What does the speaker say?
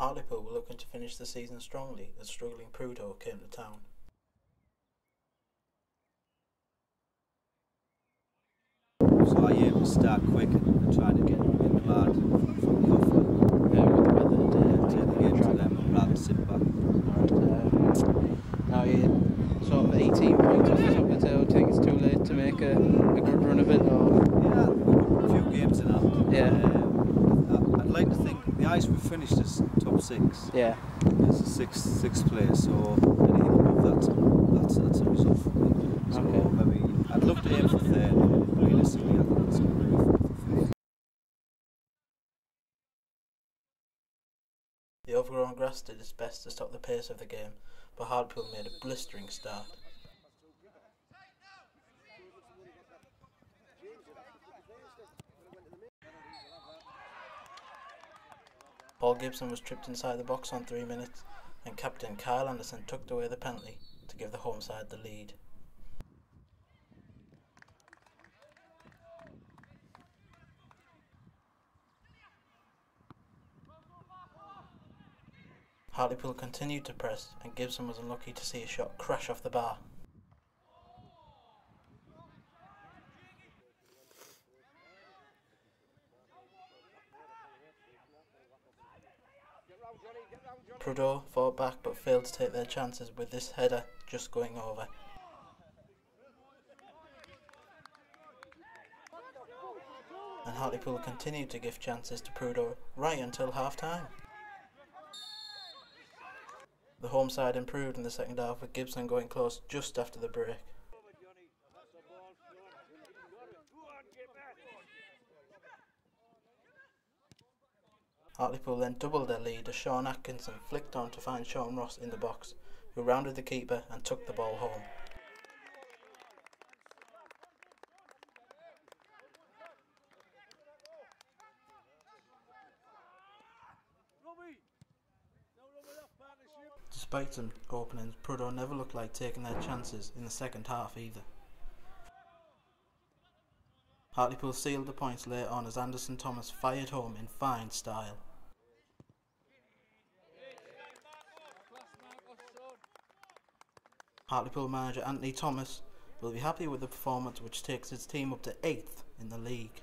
Hartlepool were looking to finish the season strongly as struggling Prudhoe came to town. So I aim to start quick and try to get in the lad from the off Yeah, with the weather today. take the game to them rather than sit back. Uh, now you're sort of 18 points off the top of the table. Do you think it's too late to make a, a good run of it? Or Yeah, we've got a few games in hand. Yeah. Um, I- I'd like to think the ice we finished as top six. yeah, It's a sixth sixth place, so anything above that, that's that's a result for me. So Okay. maybe I'd love to aim for third. but Realistically, I think it's going to be fourth fifth. The overgrown grass did its best to stop the pace of the game, but Hartlepool made a blistering start. Paul Gibson was tripped inside the box on three minutes, and captain Kyle Anderson tucked away the penalty to give the home side the lead. Hartlepool continued to press, and Gibson was unlucky to see a shot crash off the bar. Prudhoe fought back but failed to take their chances with this header just going over. And Hartlepool continued to give chances to Prudhoe right until half time. The home side improved in the second half with Gibson going close just after the break. Hartlepool then doubled their lead as Sean Atkinson flicked on to find Sean Ross in the box, who rounded the keeper and took the ball home. Despite some openings, Prudhoe never looked like taking their chances in the second half either. Hartlepool sealed the points later on as Anderson Thomas fired home in fine style. Hartlepool manager Anthony Thomas will be happy with the performance which takes his team up to 8th in the league.